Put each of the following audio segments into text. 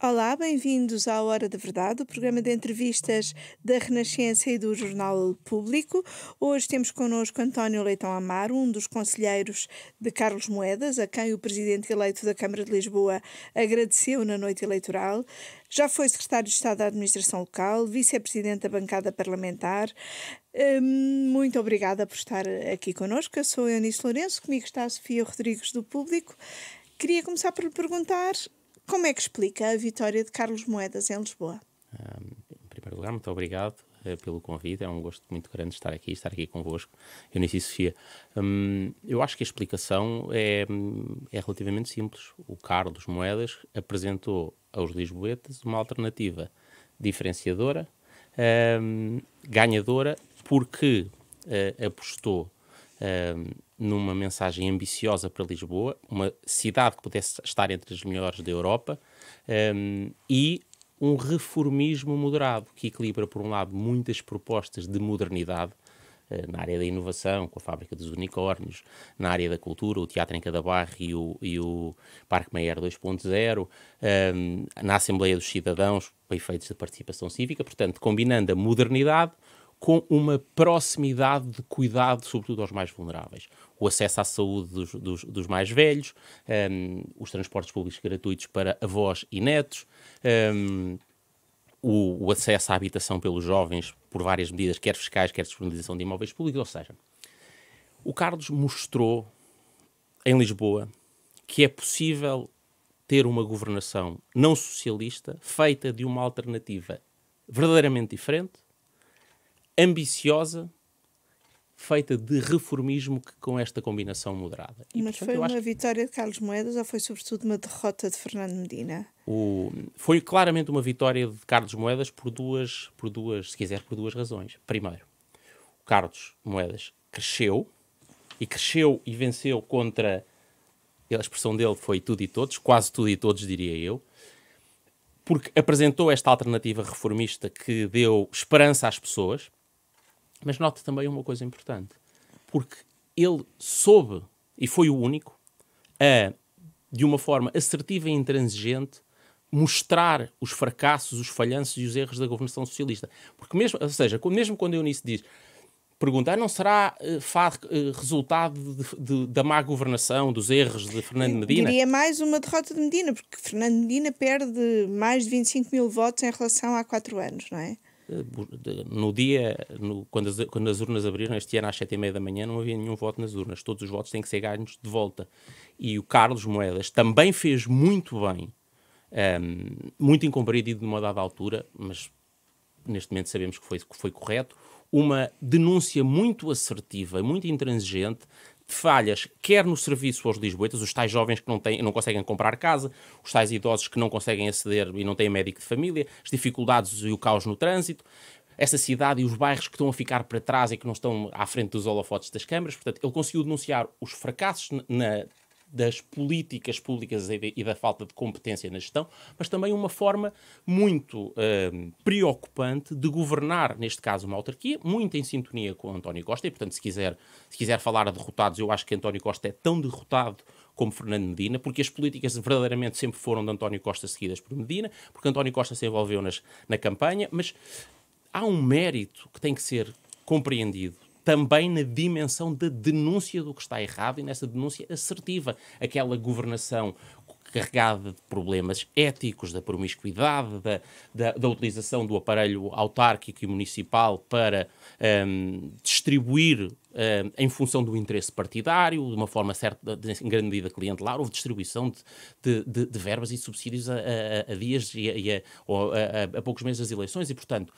Olá, bem-vindos à Hora da Verdade, o programa de entrevistas da Renascença e do Jornal Público. Hoje temos connosco António Leitão Amaro, um dos conselheiros de Carlos Moedas, a quem o presidente eleito da Câmara de Lisboa agradeceu na noite eleitoral. Já foi secretário de Estado da Administração Local, vice-presidente da bancada parlamentar. Hum, muito obrigada por estar aqui connosco. Eu sou Eunice Lourenço, comigo está a Sofia Rodrigues do Público. Queria começar por lhe perguntar como é que explica a vitória de Carlos Moedas em Lisboa? Um, em primeiro lugar, muito obrigado uh, pelo convite. É um gosto muito grande estar aqui, estar aqui convosco. Eunice e Sofia. Um, eu acho que a explicação é, é relativamente simples. O Carlos Moedas apresentou aos lisboetas uma alternativa diferenciadora, um, ganhadora, porque uh, apostou numa mensagem ambiciosa para Lisboa, uma cidade que pudesse estar entre as melhores da Europa, um, e um reformismo moderado, que equilibra, por um lado, muitas propostas de modernidade, uh, na área da inovação, com a fábrica dos unicórnios, na área da cultura, o Teatro em Cada Barro e o, e o Parque Meyer 2.0, um, na Assembleia dos Cidadãos, para efeitos de participação cívica, portanto, combinando a modernidade com uma proximidade de cuidado, sobretudo aos mais vulneráveis. O acesso à saúde dos, dos, dos mais velhos, um, os transportes públicos gratuitos para avós e netos, um, o, o, acesso à habitação pelos jovens por várias medidas, quer fiscais, quer disponibilização de imóveis públicos. Ou seja, o Carlos mostrou em Lisboa que é possível ter uma governação não socialista feita de uma alternativa verdadeiramente diferente ambiciosa, feita de reformismo que, com esta combinação moderada. E, Mas portanto, foi uma vitória de Carlos Moedas ou foi sobretudo uma derrota de Fernando Medina? O, foi claramente uma vitória de Carlos Moedas por duas, por duas, se quiser, por duas razões. Primeiro, o Carlos Moedas cresceu e cresceu e venceu contra a expressão dele foi tudo e todos, quase tudo e todos, diria eu, porque apresentou esta alternativa reformista que deu esperança às pessoas, mas note também uma coisa importante, porque ele soube, e foi o único, a, de uma forma assertiva e intransigente, mostrar os fracassos, os falhanços e os erros da governação socialista. Porque mesmo, ou seja, mesmo quando Eunice diz perguntar, não será uh, resultado de, de, da má governação, dos erros de Fernando Medina? Diria mais uma derrota de Medina, porque Fernando Medina perde mais de 25 mil votos em relação a quatro anos, não é? No dia, no, quando, as, quando as urnas abriram, este ano às sete e meia da manhã, não havia nenhum voto nas urnas. Todos os votos têm que ser ganhos de volta. E o Carlos Moedas também fez muito bem, um, muito incompreendido numa dada altura, mas neste momento sabemos que foi, que foi correto, uma denúncia muito assertiva, muito intransigente falhas, quer no serviço aos lisboetas, os tais jovens que não, têm, não conseguem comprar casa, os tais idosos que não conseguem aceder e não têm médico de família, as dificuldades e o caos no trânsito, essa cidade e os bairros que estão a ficar para trás e que não estão à frente dos holofotes das câmaras. Portanto, ele conseguiu denunciar os fracassos na das políticas públicas e da falta de competência na gestão, mas também uma forma muito uh, preocupante de governar, neste caso, uma autarquia, muito em sintonia com António Costa, e, portanto, se quiser, se quiser falar a derrotados, eu acho que António Costa é tão derrotado como Fernando Medina, porque as políticas verdadeiramente sempre foram de António Costa seguidas por Medina, porque António Costa se envolveu nas, na campanha, mas há um mérito que tem que ser compreendido também na dimensão da denúncia do que está errado e nessa denúncia assertiva. Aquela governação carregada de problemas éticos, da promiscuidade, da, da, da utilização do aparelho autárquico e municipal para um, distribuir um, em função do interesse partidário, de uma forma certa, em grande medida clientelar, houve distribuição de, de, de verbas e subsídios a, a, a dias e, a, e a, poucos meses das eleições e, portanto,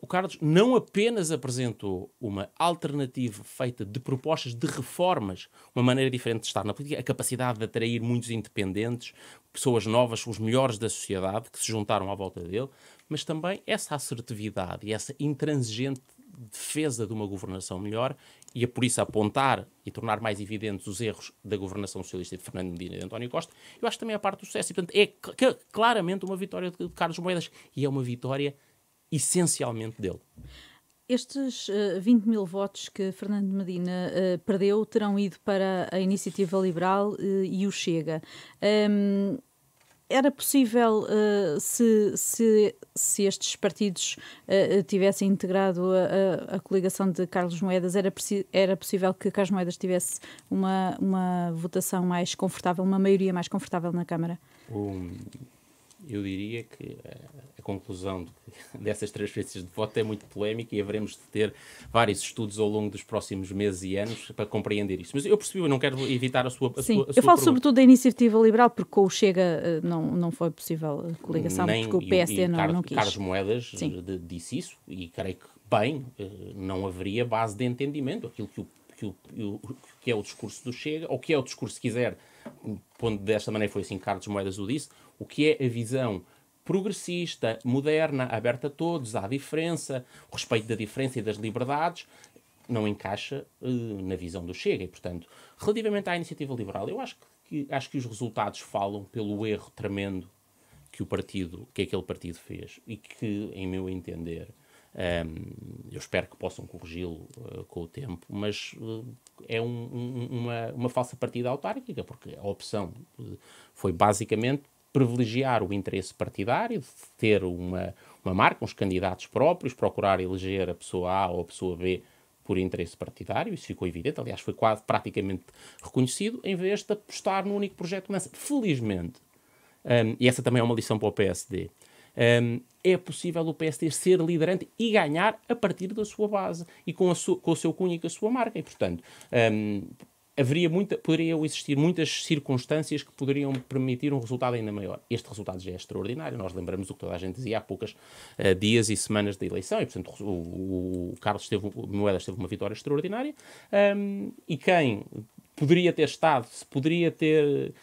o Carlos não apenas apresentou uma alternativa feita de propostas de reformas, uma maneira diferente de estar na política, a capacidade de atrair muitos independentes, pessoas novas, os melhores da sociedade, que se juntaram à volta dele, mas também essa assertividade e essa intransigente defesa de uma governação melhor e é por isso apontar e tornar mais evidentes os erros da governação socialista de Fernando Medina e de António Costa, eu acho também é a parte do sucesso. E, portanto, é claramente uma vitória de Carlos Moedas e é uma vitória essencialmente dele. Estes uh, eh, 20 mil votos que Fernando Medina uh, perdeu terão ido para a Iniciativa Liberal uh, e o Chega. Um, era possível, uh, se, se, se estes partidos uh, tivessem integrado a, a, a, coligação de Carlos Moedas, era, era possível que Carlos Moedas tivesse uma, uma votação mais confortável, uma maioria mais confortável na Câmara? Um, eu diria que a conclusão de, dessas transferências de voto é muito polémica e haveremos de ter vários estudos ao longo dos próximos meses e anos para compreender isso. Mas eu percebi, eu não quero evitar a sua. A Sim, sua, a eu sua falo pergunta. sobretudo da iniciativa liberal, porque com o Chega eh, não, não foi possível a coligação, Nem, porque o PSD e, e não, Carlos, não quis. Carlos Moedas Sim. de, disse isso e creio que bem, eh, não haveria base de entendimento. Aquilo que, o, que, o, que é o discurso do Chega, ou que é o discurso, se quiser, pondo desta maneira, foi assim que Carlos Moedas o disse, o que é a visão progressista, moderna, aberta a todos, à diferença, o respeito da diferença e das liberdades, não encaixa uh, na visão do Chega. E, portanto, relativamente à iniciativa liberal, eu acho que, acho que os resultados falam pelo erro tremendo que o partido, que aquele partido fez e que, em meu entender, um, eu espero que possam corrigi-lo uh, com o tempo, mas uh, é um, um, uma, uma falsa partida autárquica, porque a opção foi basicamente privilegiar o interesse partidário, de ter uma, uma marca, uns candidatos próprios, procurar eleger a pessoa A ou a pessoa B por interesse partidário, isso ficou evidente, aliás, foi quase praticamente reconhecido, em vez de apostar no único projeto de mudança. Felizmente, um, e essa também é uma lição para o PSD, um, é possível o PSD ser liderante e ganhar a partir da sua base e com, sua, com o seu cunho e com a sua marca. E, portanto, um, haveria muita, poderiam existir muitas circunstâncias que poderiam permitir um resultado ainda maior. Este resultado já é extraordinário. Nós lembramos o que toda a gente dizia há poucos uh, dias e semanas da eleição. E, portanto, o, o Carlos teve, o Moedas teve uma vitória extraordinária. Um, e quem poderia ter estado, se poderia ter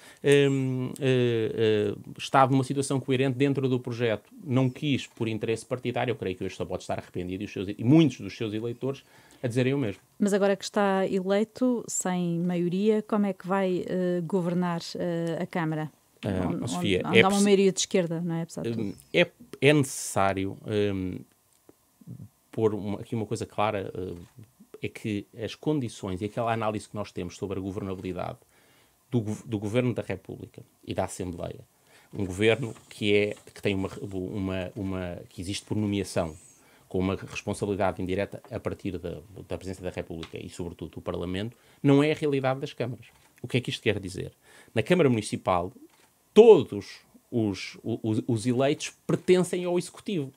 um, uh, uh, estado numa situação coerente dentro do projeto, não quis por interesse partidário, eu creio que hoje só pode estar arrependido e, seus, e muitos dos seus eleitores a dizerem o mesmo. Mas agora que está eleito, sem maioria, como é que vai uh, governar uh, a Câmara? Uh, onde, Sofia, onde é há uma maioria de esquerda, não é? Tudo. É, é necessário um, pôr uma, aqui uma coisa clara, é que as condições e aquela análise que nós temos sobre a governabilidade do, do Governo da República e da Assembleia, um governo que, é, que tem uma, uma, uma que existe por nomeação, com uma responsabilidade indireta a partir da, da Presidência da República e, sobretudo, do Parlamento, não é a realidade das câmaras. O que é que isto quer dizer? Na Câmara Municipal, todos os, os, os eleitos pertencem ao Executivo.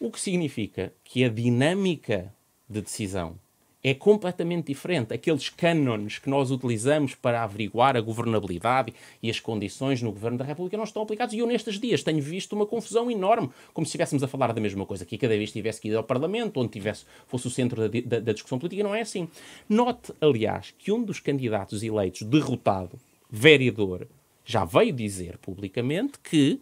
O que significa que a dinâmica de decisão é completamente diferente. Aqueles cânones que nós utilizamos para averiguar a governabilidade e as condições no Governo da República não estão aplicados. E eu, nestes dias, tenho visto uma confusão enorme, como se estivéssemos a falar da mesma coisa, que cada vez tivesse que ir ao Parlamento, onde tivesse, fosse o centro da, da, da discussão política. Não é assim. Note, aliás, que um dos candidatos eleitos derrotado, vereador, já veio dizer publicamente que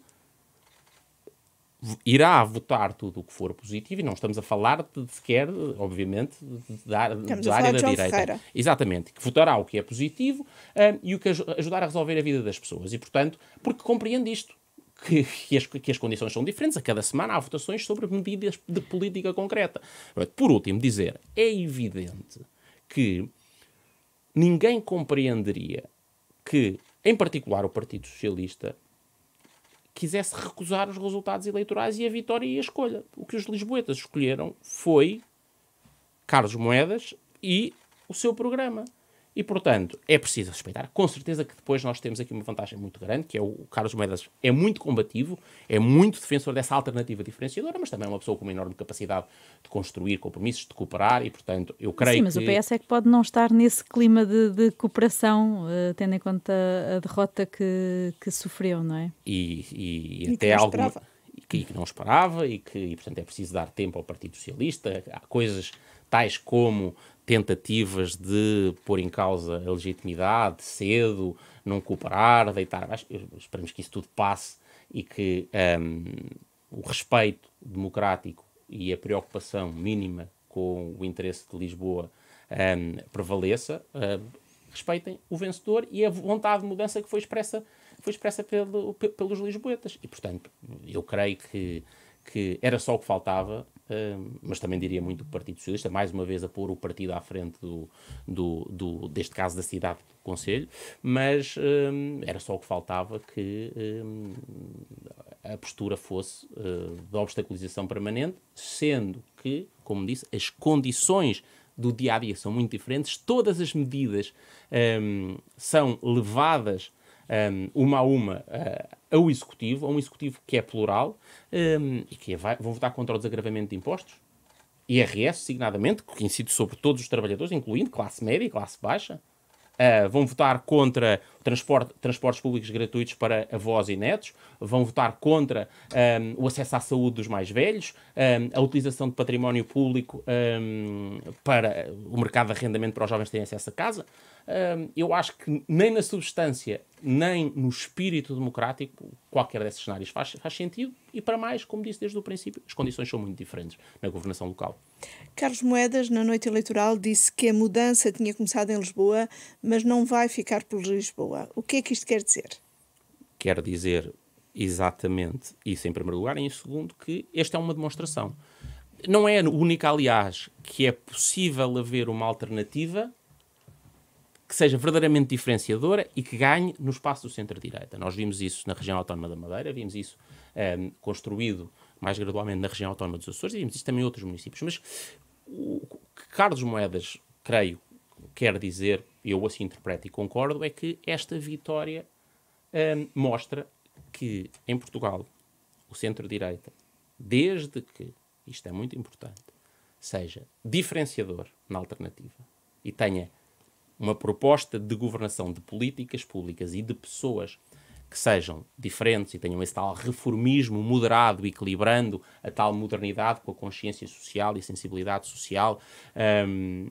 irá votar tudo o que for positivo e não estamos a falar de sequer, obviamente, da, da área da direita. Ferreira. Exatamente, que votará o que é positivo um, e o que ajudar a resolver a vida das pessoas. E, portanto, porque compreende isto. Que, que, as, que as condições são diferentes. A cada semana há votações sobre medidas de política concreta. Por último, dizer, é evidente que ninguém compreenderia que, em particular, o Partido Socialista quisesse recusar os resultados eleitorais e a vitória e a escolha. O que os lisboetas escolheram foi Carlos Moedas e o seu programa. E, portanto, é preciso respeitar. Com certeza que depois nós temos aqui uma vantagem muito grande, que é o Carlos Moedas é muito combativo, é muito defensor dessa alternativa diferenciadora, mas também é uma pessoa com uma enorme capacidade de construir compromissos, de cooperar, e, portanto, eu creio Sim, mas que... o PS é que pode não estar nesse clima de, de cooperação, uh, tendo em conta a derrota que, que sofreu, não é? E, e, E até que não alguma... esperava. E que, e que não esperava, e que, e, portanto, é preciso dar tempo ao Partido Socialista. Há coisas tais como tentativas de pôr em causa a legitimidade cedo, não cooperar, deitar abaixo. Esperamos que isso tudo passe e que um, o respeito democrático e a preocupação mínima com o interesse de Lisboa um, prevaleça. Um, respeitem o vencedor e a vontade de mudança que foi expressa, foi expressa pelo, pelos lisboetas. E, portanto, eu creio que, que era só o que faltava uh, mas também diria muito do Partido Socialista, mais uma vez a pôr o partido à frente do, do, do deste caso da cidade do Conselho, mas uh, era só o que faltava que uh, a postura fosse de obstaculização permanente, sendo que, como disse, as condições do dia a dia são muito diferentes, todas as medidas um, são levadas um, uma a uma uh, ao Executivo, a um Executivo que é plural um, e que vai, vão votar contra o desagravamento de impostos, IRS, signadamente, que incide sobre todos os trabalhadores, incluindo classe média e classe baixa. Uh, vão votar contra transporte, transportes públicos gratuitos para avós e netos, vão votar contra um, o acesso à saúde dos mais velhos, um, a utilização de património público um, para o mercado de arrendamento para os jovens terem acesso a casa eu acho que nem na substância, nem no espírito democrático, qualquer desses cenários faz, faz sentido. E para mais, como disse desde o princípio, as condições são muito diferentes na governação local. Carlos Moedas, na noite eleitoral, disse que a mudança tinha começado em Lisboa, mas não vai ficar por Lisboa. O que é que isto quer dizer? Quer dizer exatamente isso, em primeiro lugar, e em segundo, que esta é uma demonstração. Não é única, aliás, que é possível haver uma alternativa que seja verdadeiramente diferenciadora e que ganhe no espaço do centro-direita. Nós vimos isso na região autónoma da Madeira, vimos isso um, ehm, construído mais gradualmente na região autónoma dos Açores e vimos isso também em outros municípios. Mas o que Carlos Moedas, creio, quer dizer, eu assim interpreto e concordo, é que esta vitória um, mostra que em Portugal o centro-direita, desde que, isto é muito importante, seja diferenciador na alternativa e tenha uma proposta de governação de políticas públicas e de pessoas que sejam diferentes e tenham esse tal reformismo moderado, equilibrando a tal modernidade com a consciência social e sensibilidade social, um,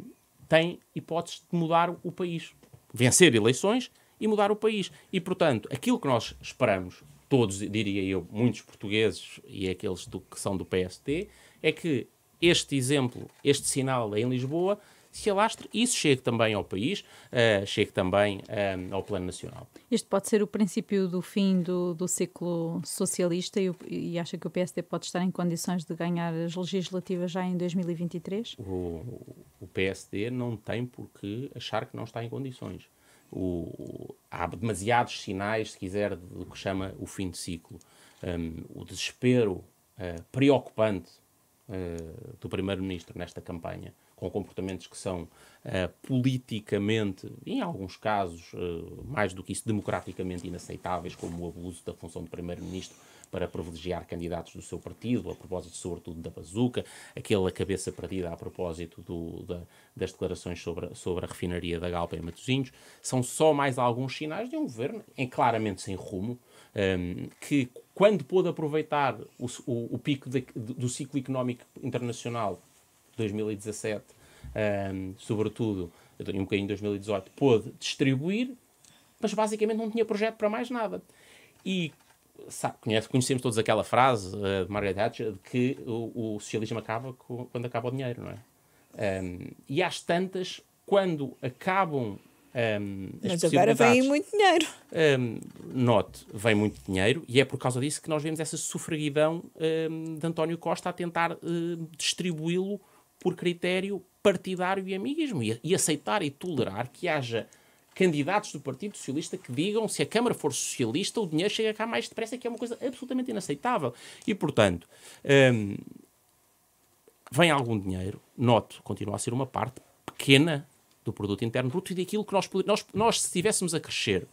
tem hipóteses de mudar o país. Vencer eleições e mudar o país. E, portanto, aquilo que nós esperamos, todos, diria eu, muitos portugueses e aqueles do, que são do PST, é que este exemplo, este sinal em Lisboa, se alastre e isso chegue também ao país, uh, chegue também uh, ao plano nacional. Este pode ser o princípio do fim do, do ciclo socialista e, e acha que o PSD pode estar em condições de ganhar as legislativas já em 2023? O, o PSD não tem por que achar que não está em condições. O, há demasiados sinais, se quiser, do que chama o fim de ciclo. Um, o desespero uh, preocupante uh, do Primeiro-Ministro nesta campanha com comportamentos que são uh, politicamente, em alguns casos, uh, mais do que isso, democraticamente inaceitáveis, como o abuso da função de Primeiro-Ministro para privilegiar candidatos do seu partido, a propósito, sobretudo, da bazuca, aquela cabeça perdida a propósito do, da, das declarações sobre, sobre a refinaria da Galpa em Matosinhos, são só mais alguns sinais de um governo em claramente sem rumo, um, ehm, que quando pôde aproveitar o, o, o pico de, do ciclo económico internacional 2017, um, sobretudo, um bocadinho em 2018, pôde distribuir, mas basicamente não tinha projeto para mais nada. E sabe, conhece, conhecemos todos aquela frase uh, de Margaret Thatcher de que o, o socialismo acaba com, quando acaba o dinheiro, não é? Um, e às tantas, quando acabam um, Mas agora vem muito dinheiro. Um, note, vem muito dinheiro e é por causa disso que nós vemos essa sufraguidão um, de António Costa a tentar uh, distribuí-lo por critério partidário e amiguismo e, e aceitar e tolerar que haja candidatos do Partido Socialista que digam se a Câmara for socialista o dinheiro chega cá mais depressa, que é uma coisa absolutamente inaceitável. E, portanto, hum, vem algum dinheiro, noto, continua a ser uma parte pequena do produto interno bruto e daquilo que nós, nós, nós se estivéssemos a crescer,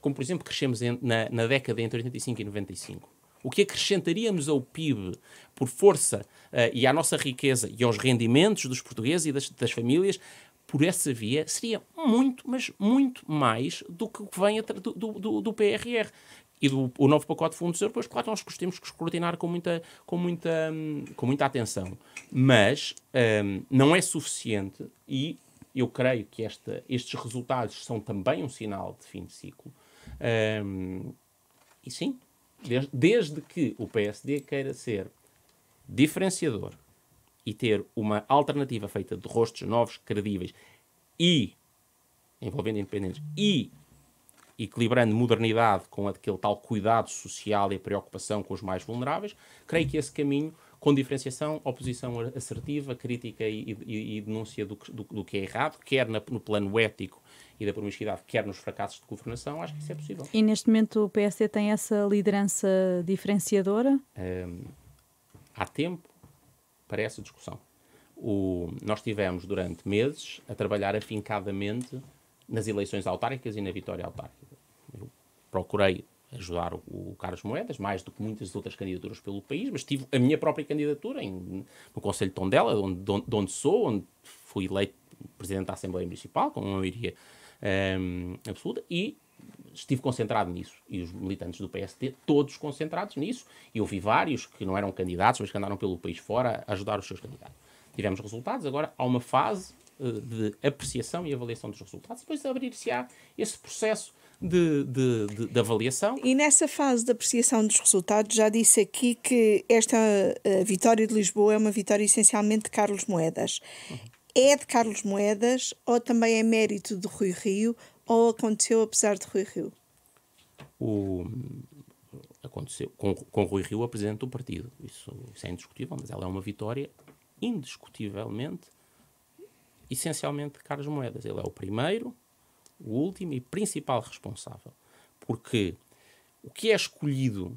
como por exemplo crescemos em, na, na década entre 85 e 95, o que acrescentaríamos ao PIB por força uh, e à nossa riqueza e aos rendimentos dos portugueses e das, das famílias por essa via seria muito, mas muito mais do que vem do, do, do PRR e do o novo pacote de fundos europeus, claro, nós temos que escrutinar com muita, com muita, com muita atenção. Mas um, não é suficiente e eu creio que esta, estes resultados são também um sinal de fim de ciclo. Um, e sim, desde, que o PSD queira ser diferenciador e ter uma alternativa feita de rostos novos, credíveis e envolvendo independentes e equilibrando modernidade com aquele tal cuidado social e preocupação com os mais vulneráveis, creio que esse caminho com diferenciação, oposição assertiva, crítica e, e, e denúncia do, do, do, que é errado, quer na, no plano ético e da promiscuidade, quer nos fracassos de governação, acho que isso é possível. E neste momento o PSD tem essa liderança diferenciadora? Um, há tempo para essa discussão. O, nós tivemos durante meses a trabalhar afincadamente nas eleições autárquicas e na vitória autárquica. Eu procurei ajudar o, o Carlos Moedas, mais do que muitas outras candidaturas pelo país, mas tive a minha própria candidatura em, no Conselho de Tondela, onde, de onde sou, onde fui eleito Presidente da Assembleia Municipal, com uma maioria um, absoluta, e estive concentrado nisso. E os militantes do PSD, todos concentrados nisso. E eu vi vários que não eram candidatos, mas que andaram pelo país fora a ajudar os seus candidatos. Tivemos resultados, agora há uma fase uh, de apreciação e avaliação dos resultados. Depois abrir-se-á esse processo de, de, de, de, avaliação. E nessa fase de apreciação dos resultados, já disse aqui que esta vitória de Lisboa é uma vitória essencialmente de Carlos Moedas. Uhum. É de Carlos Moedas ou também é mérito de Rui Rio ou aconteceu apesar de Rui Rio? O, aconteceu com, com Rui Rio, a presidente do partido. Isso, isso é indiscutível, mas ela é uma vitória indiscutivelmente, essencialmente de Carlos Moedas. Ele é o primeiro o último e principal responsável. Porque o que é escolhido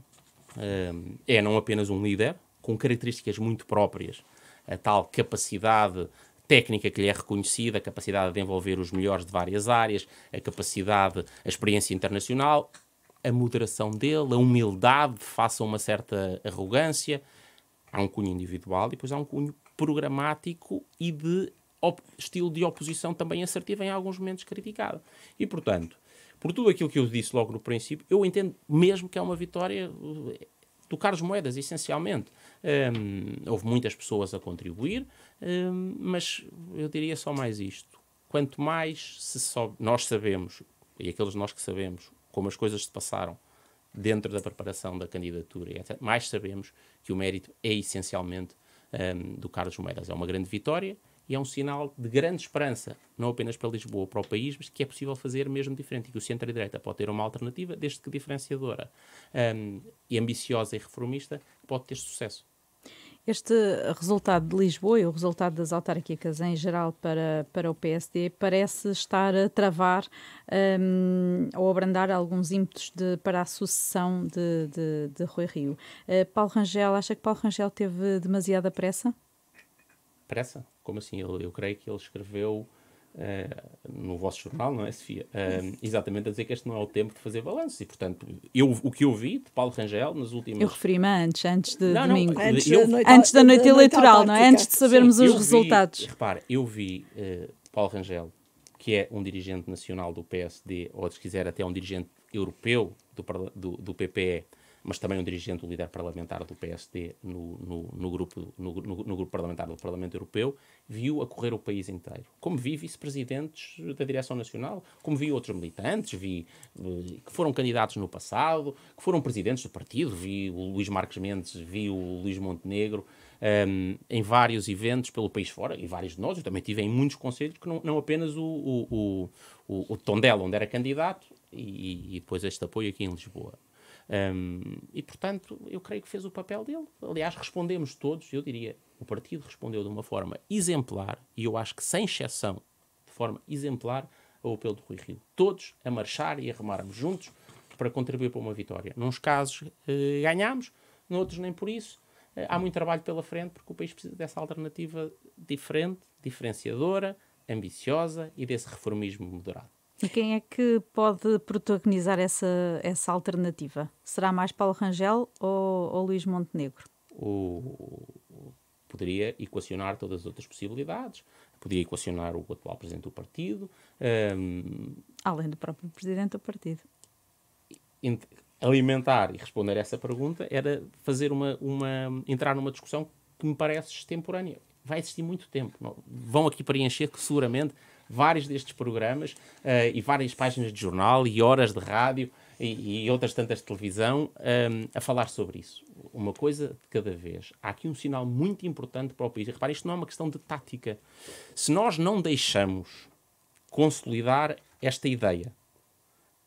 um, é não apenas um líder, com características muito próprias, a tal capacidade técnica que lhe é reconhecida, a capacidade de envolver os melhores de várias áreas, a capacidade, a experiência internacional, a moderação dele, a humildade face a uma certa arrogância. Há um cunho individual e depois há um cunho programático e de estilo de oposição também assertivo em alguns momentos criticado. E, portanto, por tudo aquilo que eu disse logo no princípio, eu entendo mesmo que é uma vitória eh, do Carlos Moedas, essencialmente. Um, houve muitas pessoas a contribuir, um, mas eu diria só mais isto. Quanto mais sobe, nós sabemos, e aqueles nós que sabemos, como as coisas se passaram dentro da preparação da candidatura, etc., mais sabemos que o mérito é essencialmente um, do Carlos Moedas. É uma grande vitória e é um sinal de grande esperança, não apenas para Lisboa, para o país, mas que é possível fazer mesmo diferente e que o centro-direita pode ter uma alternativa, desde que diferenciadora um, e ambiciosa e reformista, pode ter sucesso. Este resultado de Lisboa e o resultado das autárquicas em geral para, para o PSD parece estar a travar um, ou abrandar alguns ímpetos de, para a sucessão de, de, de Rui Rio. Uh, Paulo Rangel, acha que Paulo Rangel teve demasiada pressa? Pressa? Como assim? Eu, eu creio que ele escreveu uh, no vosso jornal, não é, Sofia? Uh, exatamente a dizer que este não é o tempo de fazer balanços. E, portanto, eu, o que eu vi de Paulo Rangel nas últimas. Eu referi-me antes, antes de não, domingo. Não, antes, eu, da noite, antes da noite eleitoral, não é? Antes de sabermos Sim, os resultados. Vi, repare, eu vi uh, Paulo Rangel, que é um dirigente nacional do PSD, ou se quiser, até um dirigente europeu do, do, do PPE mas também um dirigente, um líder parlamentar do PSD no, no, no grupo, no, no, grupo parlamentar do Parlamento Europeu, viu a correr o país inteiro. Como vi vice-presidentes da direção nacional, como vi outros militantes, vi eh, que foram candidatos no passado, que foram presidentes do partido, vi o Luís Marques Mendes, vi o Luís Montenegro, um, ehm, em vários eventos pelo país fora, e vários de nós, eu também tive em muitos conselhos, que não, não apenas o, o, o, o, o Tondela, onde era candidato, e, e depois este apoio aqui em Lisboa. Um, e, portanto, eu creio que fez o papel dele. Aliás, respondemos todos, eu diria, o partido respondeu de uma forma exemplar, e eu acho que sem exceção, de forma exemplar, ao apelo do Rui Rio. Todos a marchar e a remarmos juntos para contribuir para uma vitória. Nos casos eh, ganhamos, noutros nem por isso. Eh, há muito trabalho pela frente, porque o país precisa dessa alternativa diferente, diferenciadora, ambiciosa e desse reformismo moderado. E quem é que pode protagonizar essa, essa alternativa? Será mais Paulo Rangel ou, ou Luís Montenegro? O, poderia equacionar todas as outras possibilidades, podia equacionar o atual presidente do partido. Um, Além do próprio presidente do partido. Alimentar e responder a essa pergunta era fazer uma, uma entrar numa discussão que me parece extemporânea. Vai existir muito tempo. Vão aqui preencher seguramente vários destes programas uh, e várias páginas de jornal e horas de rádio e, e outras tantas de televisão um, ehm, a falar sobre isso. Uma coisa de cada vez. Há aqui um sinal muito importante para o país. E repare, isto não é uma questão de tática. Se nós não deixamos consolidar esta ideia,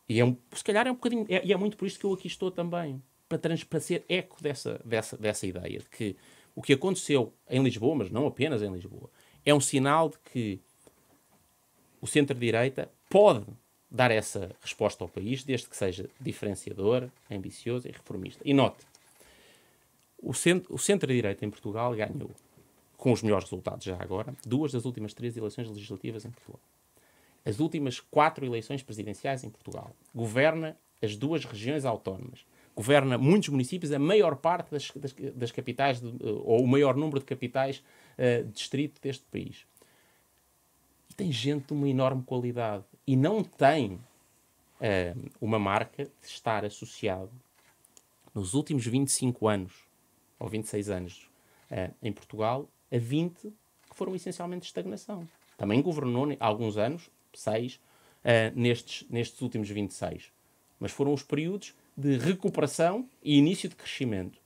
e é um, se calhar é um bocadinho, é, e é muito por isto que eu aqui estou também, para, trans, para ser eco dessa, dessa, dessa ideia, de que o que aconteceu em Lisboa, mas não apenas em Lisboa, é um sinal de que o centro-direita pode dar essa resposta ao país, desde que seja diferenciador, ambicioso e reformista. E note, o centro-direita em Portugal ganhou, com os melhores resultados já agora, duas das últimas três eleições legislativas em Portugal. As últimas quatro eleições presidenciais em Portugal. Governa as duas regiões autónomas. Governa muitos municípios, a maior parte das, das, das capitais, de, ou o maior número de capitais uh, distrito deste país. Tem gente de uma enorme qualidade. E não tem uh, uma marca de estar associado nos últimos 25 anos ou 26 anos uh, em Portugal, a 20 que foram essencialmente de estagnação. Também governou há alguns anos, 6, uh, nestes, nestes últimos 26. Mas foram os períodos de recuperação e início de crescimento.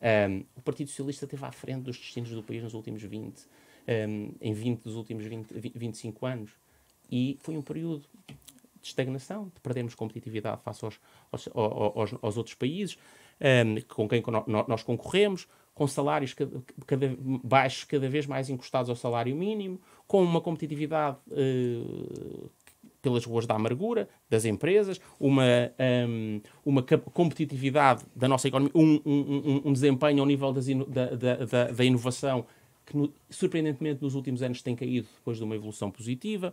Um, o Partido Socialista esteve à frente dos destinos do país nos últimos 20, um, ehm, em 20 dos últimos 20, 25 anos. E foi um período de estagnação, de perdermos competitividade face aos, aos, aos, aos outros países um, com quem nós concorremos, com salários cada, cada, baixos cada vez mais encostados ao salário mínimo, com uma competitividade uh, pelas ruas da amargura das empresas, uma, um, uma competitividade da nossa economia, um, um, um desempenho ao nível das, da, da, da, da, inovação que, no, surpreendentemente, nos últimos anos tem caído depois de uma evolução positiva.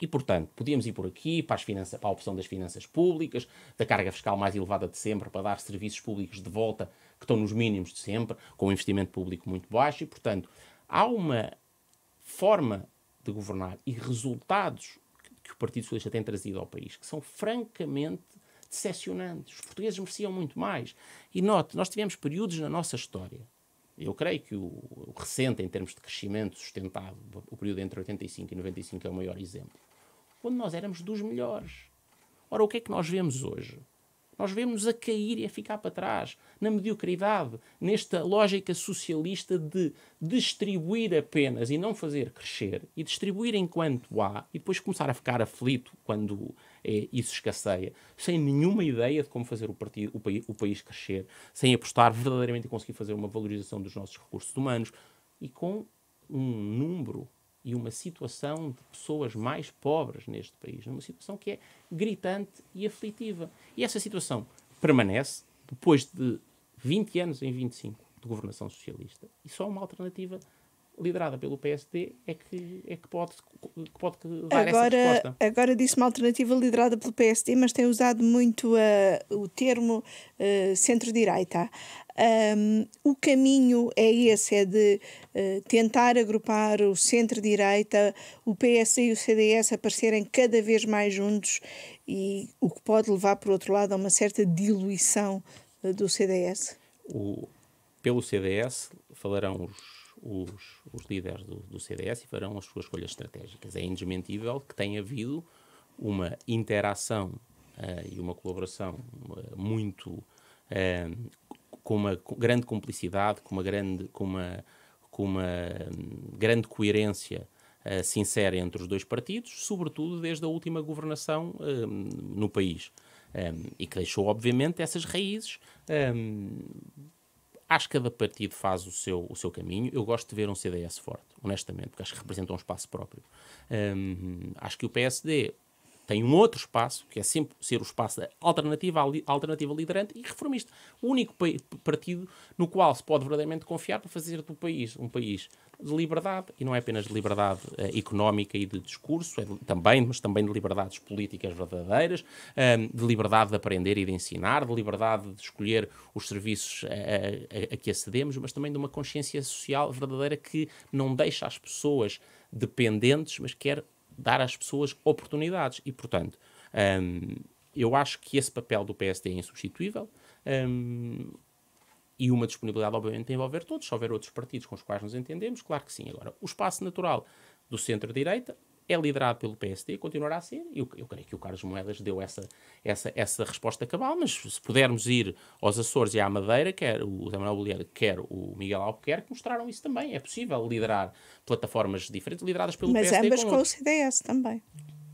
E, portanto, podíamos ir por aqui para, as finanças, para a opção das finanças públicas, da carga fiscal mais elevada de sempre, para dar serviços públicos de volta que estão nos mínimos de sempre, com um investimento público muito baixo. E, portanto, há uma forma de governar e resultados que o Partido Socialista tem trazido ao país que são francamente decepcionantes. Os portugueses mereciam muito mais. E note, nós tivemos períodos na nossa história. Eu creio que o, o recente, em termos de crescimento sustentado, o período entre 85 e 95 é o maior exemplo quando nós éramos dos melhores. Ora, o que é que nós vemos hoje? Nós vemos a cair e a ficar para trás, na mediocridade, nesta lógica socialista de distribuir apenas e não fazer crescer, e distribuir enquanto há, e depois começar a ficar aflito quando é, isso escasseia, sem nenhuma ideia de como fazer o, partido, o, país, o país crescer, sem apostar verdadeiramente em conseguir fazer uma valorização dos nossos recursos humanos, e com um número e uma situação de pessoas mais pobres neste país, uma situação que é gritante e aflitiva. E essa situação permanece depois de 20 anos em 25 de governação socialista e só uma alternativa liderada pelo PSD é que, é que, pode, que pode dar agora, essa resposta. Agora disse uma alternativa liderada pelo PSD, mas tem usado muito uh, o termo uh, centro-direita. Um, o caminho é esse, é de uh, tentar agrupar o centro-direita, o PSD e o CDS aparecerem cada vez mais juntos e o que pode levar, por outro lado, a uma certa diluição do CDS? O, pelo CDS falarão os os, os líderes do, do, CDS e farão as suas escolhas estratégicas. É indesmentível que tenha havido uma interação uh, e uma colaboração uh, muito uh, com uma grande cumplicidade, com uma grande, com uma, com uma um, grande coerência sincera entre os dois partidos, sobretudo desde a última governação no país. Um, e que deixou, obviamente, essas raízes um, Acho que cada partido faz o seu, o seu caminho. Eu gosto de ver um CDS forte, honestamente, porque acho que representa um espaço próprio. Um, acho que o PSD tem um outro espaço, que é sempre ser o espaço da alternativa, alternativa liderante e reformista. O único partido no qual se pode verdadeiramente confiar para fazer do país um país de liberdade, e não é apenas de liberdade uh, económica e de discurso, é de, também, mas também de liberdades políticas verdadeiras, um, de liberdade de aprender e de ensinar, de liberdade de escolher os serviços a, a, a que acedemos, mas também de uma consciência social verdadeira que não deixa as pessoas dependentes, mas quer dar às pessoas oportunidades. E, portanto, um, eu acho que esse papel do PSD é insubstituível. Um, e uma disponibilidade, obviamente, envolver todos. Se houver outros partidos com os quais nos entendemos, claro que sim. Agora, o espaço natural do centro-direita é liderado pelo PSD e continuará a ser. Eu, eu creio que o Carlos Moedas deu essa, essa, essa resposta cabal, mas se pudermos ir aos Açores e à Madeira, quer o Zé Manuel Bolheiro, quer o Miguel Albuquerque, mostraram isso também. É possível liderar plataformas diferentes, lideradas pelo mas PSD. Mas ambas com, com o CDS também.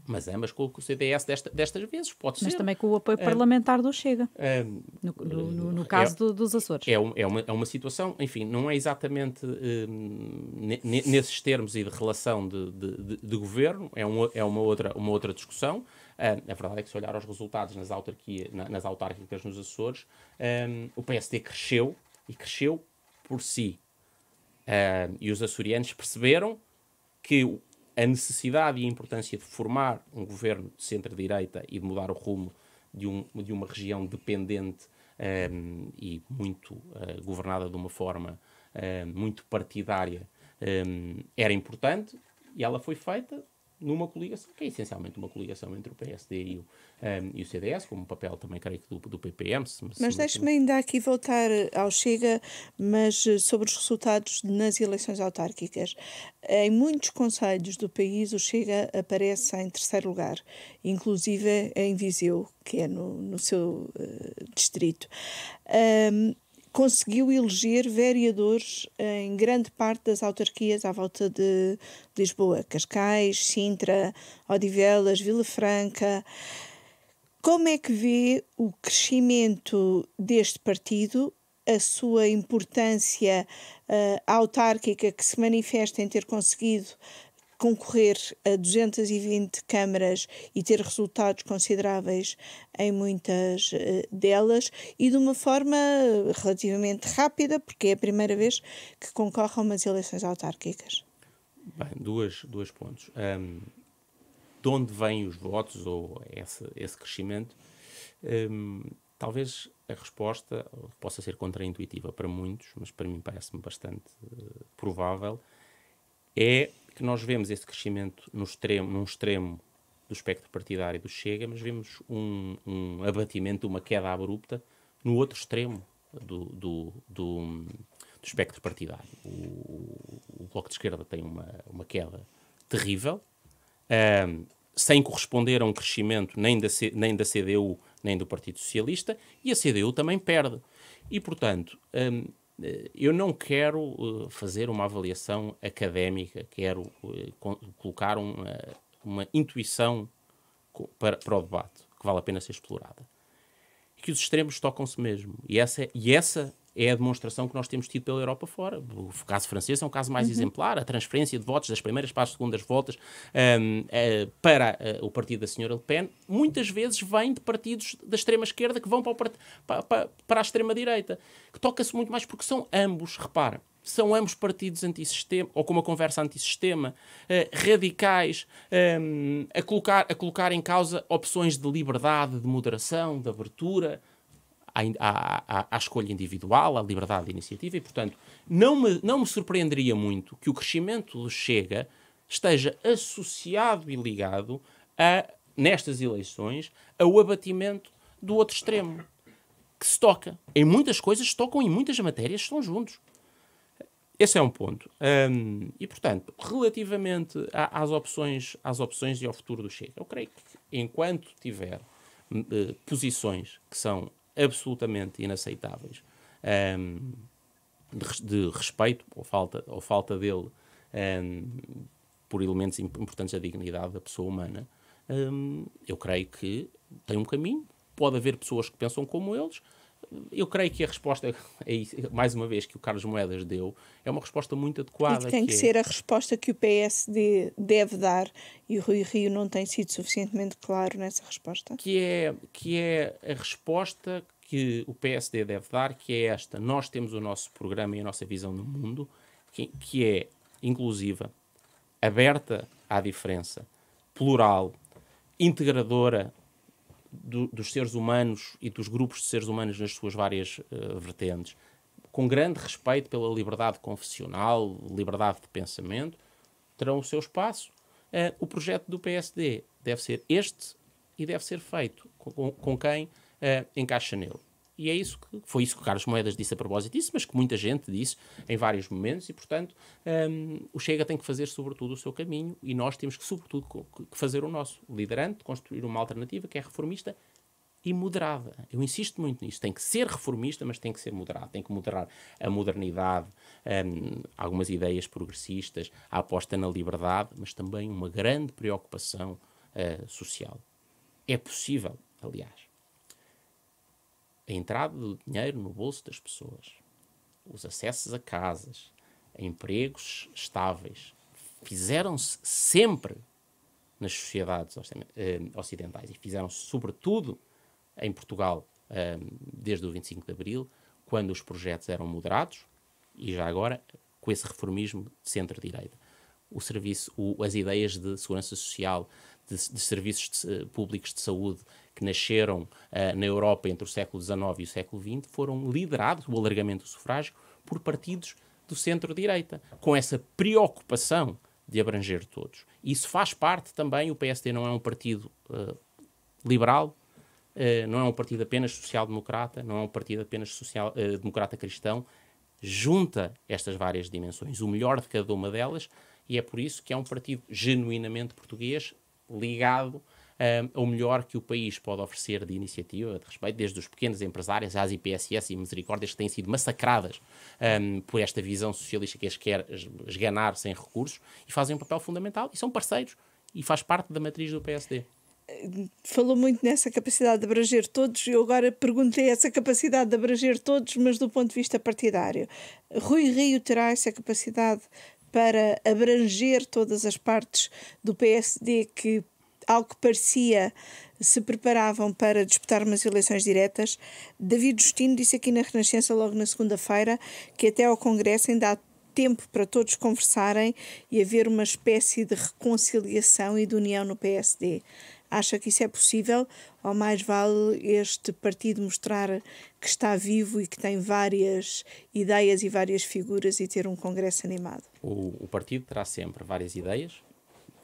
Mas ambas com o CDS desta, destas vezes, pode mas ser. também com o apoio parlamentar do Chega, Um, no, no, no- no caso é- do- dos Açores. é, um- é uma, é uma situação, enfim, não é exatamente ne- nesses termos e de relação de, de- de- de governo, é, um, é uma, outra, uma outra discussão. Ah, a verdade é que se olhar aos resultados nas, autarquia, na- nas autárquicas nos Açores, hum, o PSD cresceu e cresceu por si. Ah, e os açorianos perceberam que a necessidade e a importância de formar um governo de centro-direita e de mudar o rumo de, um, de uma região dependente ehm, e muito eh, governada de uma forma eh, muito partidária ehm, era importante. E ela foi feita numa coligação, que é essencialmente uma coligação entre o PSD e o, ehm, e o CDS, como um papel também, creio que, do, do PPM. se- Mas deixe-me ainda aqui voltar ao Chega, mas eh, sobre os resultados nas eleições autárquicas. Em muitos conselhos do país, o Chega aparece em terceiro lugar, inclusive em Viseu, que é no, no seu eh, distrito. Ahm, conseguiu eleger vereadores em grande parte das autarquias à volta de Lisboa, Cascais, Sintra, Odivelas, Vila Franca. Como é que vê o crescimento deste partido, a sua importância eh, autárquica que se manifesta em ter conseguido concorrer a 220 câmaras e ter resultados consideráveis em muitas eh, delas e de uma forma relativamente rápida, porque é a primeira vez que concorre a umas eleições autárquicas? Bem, duas, dois pontos. Ahm, de onde vêm os votos ou esse, esse crescimento? Ahm, talvez a resposta possa ser contraintuitiva para muitos, mas para mim parece-me bastante eh, provável, é que nós vemos esse crescimento no extremo, num extremo do espectro partidário do Chega, mas vemos um, um abatimento, uma queda abrupta no outro extremo do, do, do, do espectro partidário. O, o Bloco de Esquerda tem uma, uma queda terrível, ahm, sem corresponder a um crescimento nem da, C- nem da CDU nem do Partido Socialista, e a CDU também perde. E, portanto, eh, eu não quero eh, fazer uma avaliação académica, quero eh, co- colocar uma, uma intuição para, para o debate, que vale a pena ser explorada. E que os extremos tocam-se mesmo. E essa, e essa é a demonstração que nós temos tido pela Europa fora. O caso francês é um caso mais exemplar. A transferência de votos das primeiras para as segundas voltas hum, eh, para eh, o partido da senhora Le Pen muitas vezes vem de partidos da extrema-esquerda que vão para, part- pa- pa- para a extrema-direita. Que toca-se muito mais porque são ambos, repara, são ambos partidos antissistema, ou com uma conversa antissistema, eh, radicais, hum, a, colocar, a colocar em causa opções de liberdade, de moderação, de abertura, à, à, escolha individual, à liberdade de iniciativa, e, portanto, não me, não me surpreenderia muito que o crescimento do Chega esteja associado e ligado a, nestas eleições, ao abatimento do outro extremo, que se toca. Em muitas coisas se tocam, em muitas matérias estão juntos. Esse é um ponto. Hum, e, portanto, relativamente a- às, opções, às opções e ao futuro do Chega, eu creio que enquanto tiver eh, posições que são absolutamente inaceitáveis hum, de, de respeito ou falta, ou falta dele hum, por elementos im- importantes da dignidade da pessoa humana, hum, eu creio que tem um caminho. Pode haver pessoas que pensam como eles. Eu creio que a resposta, é mais uma vez, que o Carlos Moedas deu, é uma resposta muito E adequada. que tem que é- ser a resposta que o PSD deve dar e o Rui Rio não tem sido suficientemente claro nessa resposta? que é, que é a resposta que o PSD deve dar, que é esta. Nós temos o nosso programa e a nossa visão no mundo, que, que é inclusiva, aberta à diferença, plural, integradora do- dos seres humanos e dos grupos de seres humanos nas suas várias eh, vertentes, com grande respeito pela liberdade confessional, liberdade de pensamento, terão o seu espaço. Eh, o projeto do PSD deve ser este e deve ser feito com, com- quem eh, encaixa nele. E é isso que foi isso que o Carlos Moedas disse a propósito disso, mas que muita gente disse em vários momentos, e portanto hum, o Chega tem que fazer sobretudo o seu caminho e nós temos que, sobretudo, que fazer o nosso. Liderante, construir uma alternativa que é reformista e moderada. Eu insisto muito nisso. Tem que ser reformista, mas tem que ser moderado. Tem que moderar a modernidade, hum, algumas ideias progressistas, a aposta na liberdade, mas também uma grande preocupação uh, social. É possível, aliás. A entrada do dinheiro no bolso das pessoas, os acessos a casas, a empregos estáveis, fizeram-se sempre nas sociedades eh, ocidentais e fizeram-se sobretudo em Portugal eh, desde o 25 de Abril, quando os projetos eram moderados e já agora com esse reformismo de centro-direita. O serviço, o, as ideias de segurança social, de, de serviços de, uh, públicos de saúde que nasceram uh, na Europa entre o século XIX e o século XX foram liderados, o alargamento do sufrágio, por partidos do centro-direita, com essa preocupação de abranger todos. Isso faz parte também, o PSD não é um partido uh, liberal, uh, não é um partido apenas social-democrata, não é um partido apenas social, uh, democrata-cristão, junta estas várias dimensões, o melhor de cada uma delas, e é por isso que é um partido genuinamente português, ligado um, ao melhor que o país pode oferecer de iniciativa, de respeito, desde os pequenos empresários às IPSS e misericórdias que têm sido massacradas um, por esta visão socialista que as quer esganar sem recursos, e fazem um papel fundamental, e são parceiros, e faz parte da matriz do PSD falou muito nessa capacidade de abranger todos. Eu agora perguntei essa capacidade de abranger todos, mas do ponto de vista partidário. Rui Rio terá essa capacidade para abranger todas as partes do PSD que ao que parecia, se preparavam para disputar umas eleições diretas. David Justino disse aqui na Renascença, logo na segunda-feira, que até ao Congresso ainda há tempo para todos conversarem e haver uma espécie de reconciliação e de união no PSD. Acha que isso é possível ou mais vale este partido mostrar que está vivo e que tem várias ideias e várias figuras e ter um congresso animado? O, o partido terá sempre várias ideias,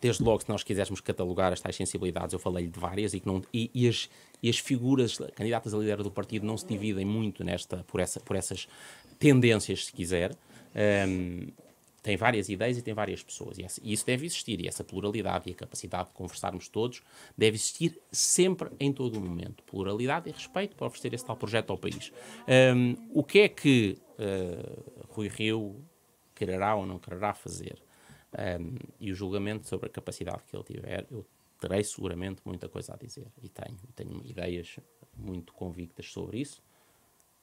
desde logo, se nós quiséssemos catalogar as tais sensibilidades, eu falei de várias e, que não, e, e, as, e as figuras candidatas a líder do partido não se dividem muito nesta, por, essa, por essas tendências, se quiser. Um, tem várias ideias e tem várias pessoas. E, e, isso deve existir. E essa pluralidade e a capacidade de conversarmos todos deve existir sempre, em todo o momento. Pluralidade e respeito para oferecer esse tal projeto ao país. Um, o que é que uh, Rui Rio quererá ou não quererá fazer? Um, e o julgamento sobre a capacidade que ele tiver, eu terei seguramente muita coisa a dizer. E tenho, tenho ideias muito convictas sobre isso,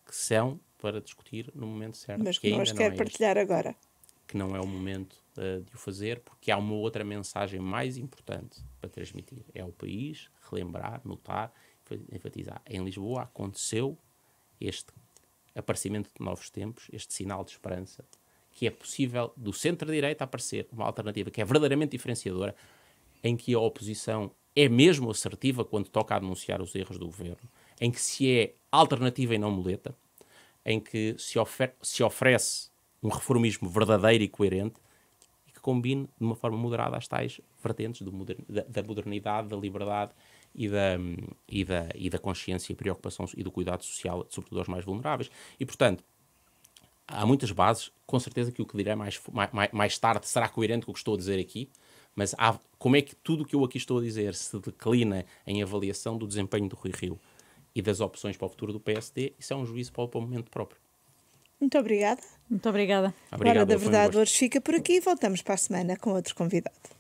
que são para discutir no momento certo. Mas que, que não as quer é partilhar este, agora. Que não é o momento uh, de o fazer, porque há uma outra mensagem mais importante para transmitir. É o país relembrar, notar, enfatizar. Em Lisboa aconteceu este aparecimento de novos tempos, este sinal de esperança que é possível do centro-direita aparecer uma alternativa que é verdadeiramente diferenciadora, em que a oposição é mesmo assertiva quando toca a denunciar os erros do governo, em que se é alternativa e não muleta, em que se, ofer se oferece um reformismo verdadeiro e coerente e que combine de uma forma moderada as tais vertentes moder da, da, modernidade, da liberdade e da, e, da, e da consciência e preocupação e do cuidado social, sobretudo aos mais vulneráveis. E, portanto, há muitas bases, com certeza que o que direi mais, mais, mais tarde será coerente com o que estou a dizer aqui, mas há, como é que tudo o que eu aqui estou a dizer se declina em avaliação do desempenho do Rui Rio e das opções para o futuro do PSD, isso é um juízo para o, para o momento próprio. Muito obrigada. Muito obrigada. Obrigado, Hora da Verdade hoje fica por aqui e voltamos para a semana com outro convidado.